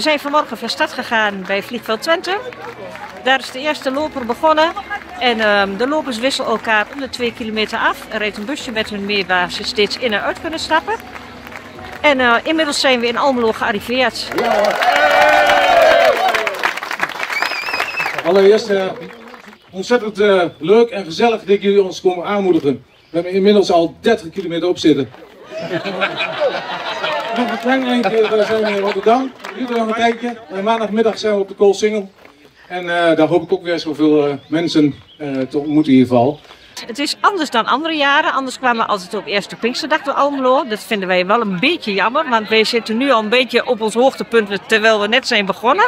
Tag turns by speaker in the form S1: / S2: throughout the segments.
S1: zijn vanmorgen van start gegaan bij Vliegveld Twente. Daar is de eerste loper begonnen. En ehm, de lopers wisselen elkaar om de twee kilometer af. Er reed een busje met hun mee waar ze steeds in en uit kunnen stappen. En eh, inmiddels zijn we in Almelo gearriveerd.
S2: Allereerst eh, ontzettend eh, leuk en gezellig dat jullie ons komen aanmoedigen. We hebben inmiddels al 30 kilometer op zitten. Nog een klein eindje, daar zijn we in Rotterdam. Nog een tijdje. En maandagmiddag zijn we op de Koolsingel. En eh, daar hoop ik ook weer zoveel eh, mensen eh, te ontmoeten in ieder geval.
S1: Het is anders dan andere jaren. Anders kwamen we altijd op eerste Pinksterdag door Almelo. Dat vinden wij wel een beetje jammer, want wij zitten nu al een beetje op ons hoogtepunt terwijl we net zijn begonnen.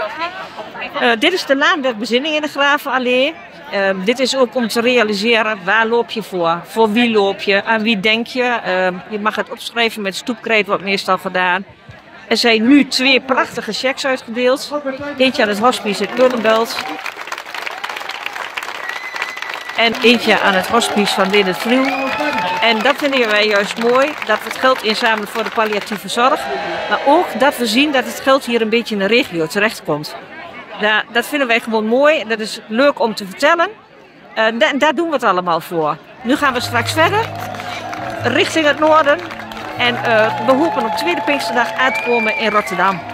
S1: Dit is de laan bezinning in de Gravenallee. Uh, dit is ook om te realiseren waar loop je voor, voor wie loop je, aan wie denk je. Uh, je mag het opschrijven met stoepkreet, wordt meestal gedaan. Er zijn nu twee prachtige checks uitgedeeld. Eentje aan het hospice in Kullenbelt. En eentje aan het hospice van Linde Vliel. En dat vinden wij juist mooi, dat we het geld inzamelen voor de palliatieve zorg. Maar ook dat we zien dat het geld hier een beetje in de regio terechtkomt. Dat vinden wij gewoon mooi. Dat is leuk om te vertellen. Uh, da daar doen we het allemaal voor. Nu gaan we straks verder, richting het noorden. En uh, we hopen op tweede Pinksterdag uit te komen in Rotterdam.